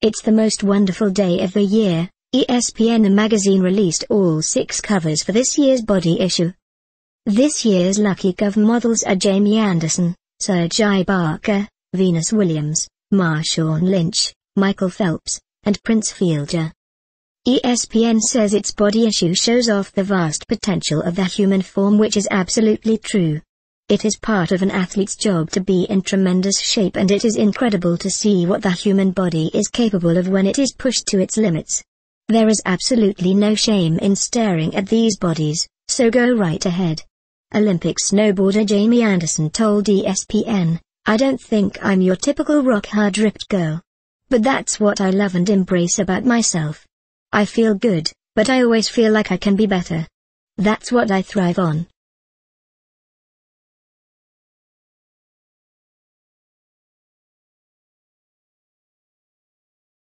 It's the most wonderful day of the year. ESPN magazine released all six covers for this year's body issue. This year's lucky cover models are Jamie Anderson, Serge Ibaka, Venus Williams, Marshawn Lynch, Michael Phelps, and Prince Fielder. ESPN says its body issue shows off the vast potential of the human form which is absolutely true. It is part of an athlete's job to be in tremendous shape and it is incredible to see what the human body is capable of when it is pushed to its limits. There is absolutely no shame in staring at these bodies, so go right ahead. Olympic snowboarder Jamie Anderson told ESPN, I don't think I'm your typical rock-hard ripped girl. But that's what I love and embrace about myself. I feel good, but I always feel like I can be better. That's what I thrive on.